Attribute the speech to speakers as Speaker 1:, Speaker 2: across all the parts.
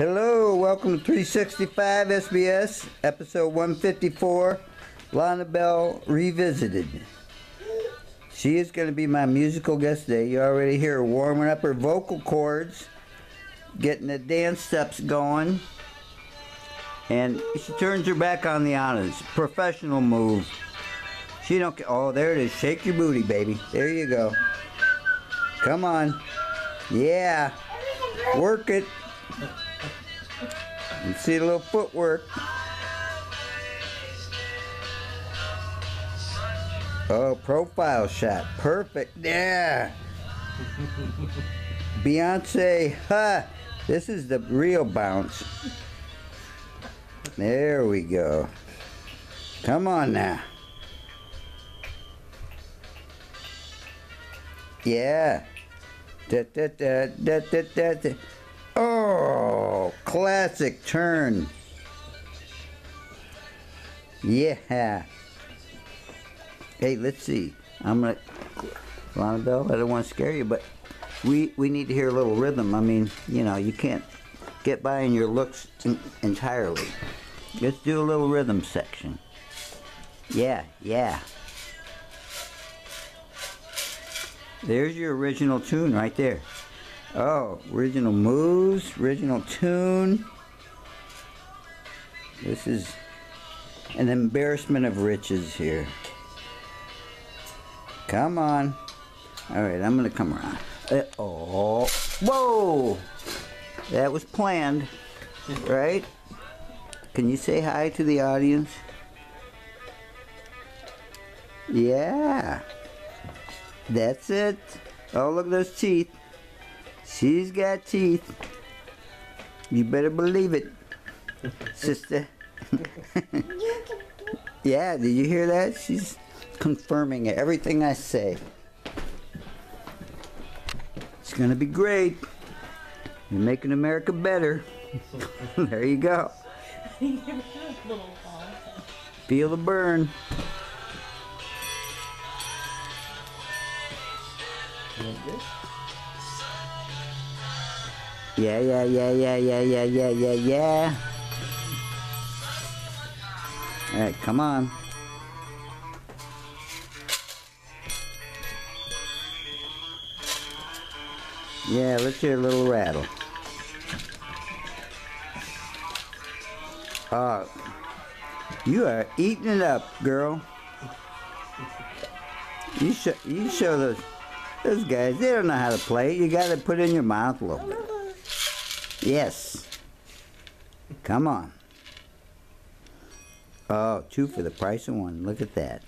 Speaker 1: Hello, welcome to 365 SBS, episode 154, Lana Belle Revisited. She is going to be my musical guest today. You already hear her warming up her vocal cords, getting the dance steps going, and she turns her back on the honors. Professional move. She don't. Oh, there it is. Shake your booty, baby. There you go. Come on. Yeah. Work it. You see a little footwork. Oh, profile shot. Perfect. Yeah. Beyonce. huh? This is the real bounce. There we go. Come on now. Yeah. Da, da, da, da, da, da. Oh, classic turn. Yeah. Hey, let's see. I'm gonna, Lana Belle. I don't want to scare you, but we we need to hear a little rhythm. I mean, you know, you can't get by in your looks en- entirely. Let's do a little rhythm section. Yeah, yeah. There's your original tune right there. Oh, original moves, original tune. This is an embarrassment of riches here. Come on. All right, I'm gonna come around. Uh, oh, whoa! That was planned, right? Can you say hi to the audience? Yeah. That's it. Oh, look at those teeth. She's got teeth. You better believe it, sister. yeah, did you hear that? She's confirming it. Everything I say. It's gonna be great. You're making America better. there you go. Feel the burn. Yeah, yeah, yeah, yeah, yeah, yeah, yeah, yeah, yeah. All right, come on. Yeah, let's hear a little rattle. Oh, you are eating it up, girl. You show, you show those those guys. They don't know how to play. You got to put it in your mouth a little bit. Yes. Come on. Oh, two for the price of one. Look at that.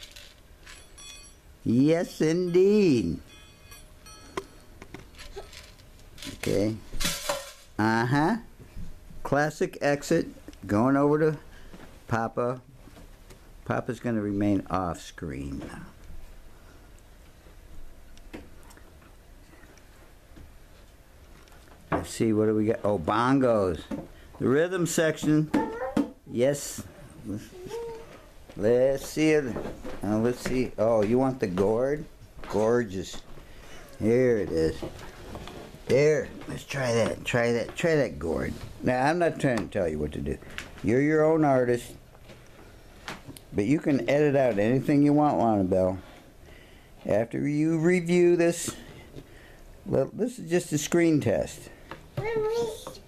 Speaker 1: Yes, indeed. Okay. Uh huh. Classic exit. Going over to Papa. Papa's going to remain off screen Let's see, what do we got? Oh, bongos. The rhythm section. Yes. Let's see it. Uh, let's see. Oh, you want the gourd? Gorgeous. Here it is. There. Let's try that. Try that. Try that gourd. Now, I'm not trying to tell you what to do. You're your own artist. But you can edit out anything you want, Lana Belle. After you review this, well, this is just a screen test.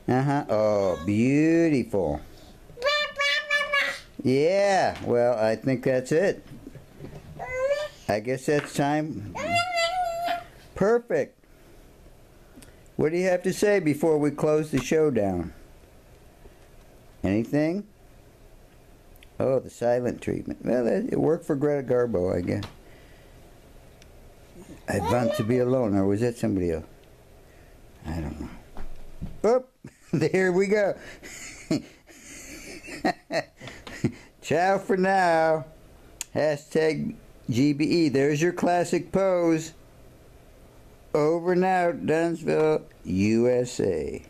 Speaker 1: Uh huh. Oh, beautiful. Yeah. Well, I think that's it. I guess that's time. Perfect. What do you have to say before we close the show down? Anything? Oh, the silent treatment. Well, it worked for Greta Garbo, I guess. I want to be alone, or was that somebody else? Oop, there we go. Ciao for now. Hashtag GBE. There's your classic pose. Over out, Dunsville, USA.